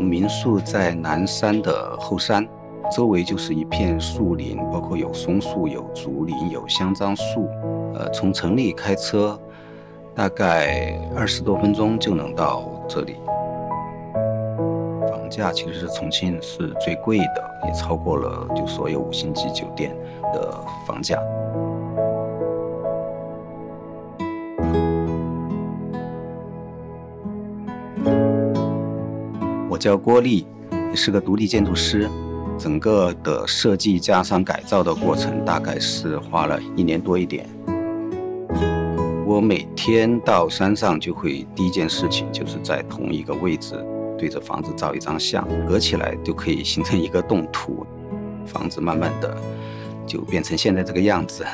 民宿在南山的后山，周围就是一片树林，包括有松树、有竹林、有香樟树。呃，从城里开车大概二十多分钟就能到这里。房价其实是重庆是最贵的，也超过了就所有五星级酒店的房价。叫郭丽，也是个独立建筑师。整个的设计加上改造的过程，大概是花了一年多一点。我每天到山上就会第一件事情就是在同一个位置对着房子照一张相，合起来就可以形成一个动图，房子慢慢的就变成现在这个样子。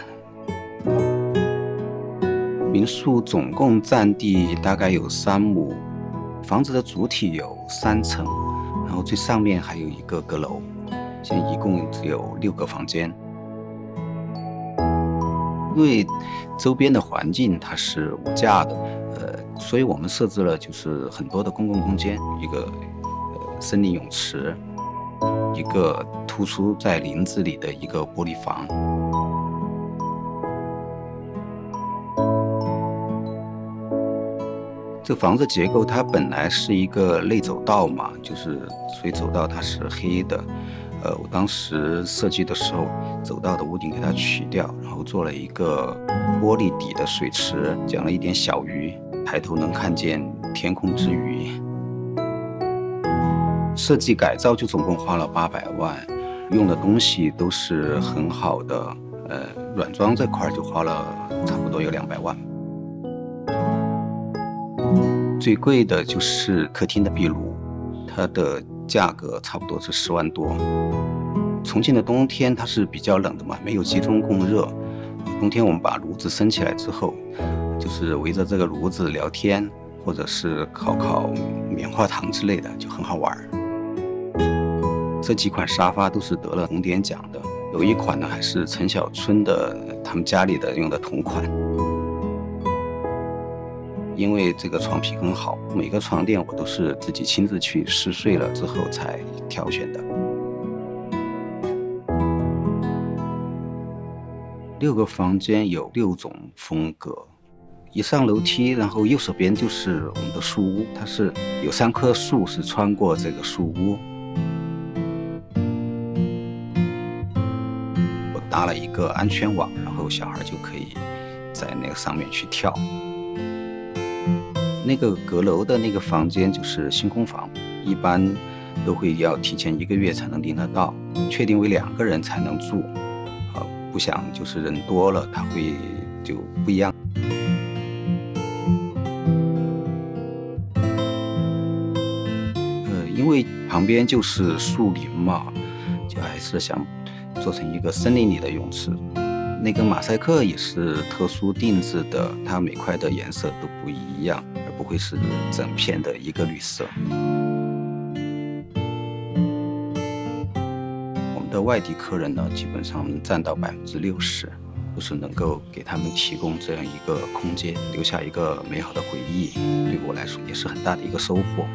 民宿总共占地大概有三亩。房子的主体有三层，然后最上面还有一个阁楼，现在一共只有六个房间。因为周边的环境它是无价的，呃，所以我们设置了就是很多的公共空间，一个呃森林泳池，一个突出在林子里的一个玻璃房。这房子结构它本来是一个内走道嘛，就是所以走道它是黑的。呃，我当时设计的时候，走道的屋顶给它取掉，然后做了一个玻璃底的水池，养了一点小鱼，抬头能看见天空之鱼。设计改造就总共花了八百万，用的东西都是很好的。呃，软装这块就花了差不多有两百万。最贵的就是客厅的壁炉，它的价格差不多是十万多。重庆的冬天它是比较冷的嘛，没有集中供热。冬天我们把炉子升起来之后，就是围着这个炉子聊天，或者是烤烤棉花糖之类的，就很好玩。这几款沙发都是得了红点奖的，有一款呢还是陈小春的他们家里的用的同款。因为这个床皮很好，每个床垫我都是自己亲自去试睡了之后才挑选的。六个房间有六种风格，一上楼梯，然后右手边就是我们的树屋，它是有三棵树是穿过这个树屋。我搭了一个安全网，然后小孩就可以在那个上面去跳。那个阁楼的那个房间就是星空房，一般都会要提前一个月才能订得到，确定为两个人才能住。啊，不想就是人多了，他会就不一样。呃，因为旁边就是树林嘛，就还是想做成一个森林里的泳池。那个马赛克也是特殊定制的，它每块的颜色都不一样。不会是整片的一个绿色。我们的外地客人呢，基本上占到百分之六十，都是能够给他们提供这样一个空间，留下一个美好的回忆，对我来说也是很大的一个收获。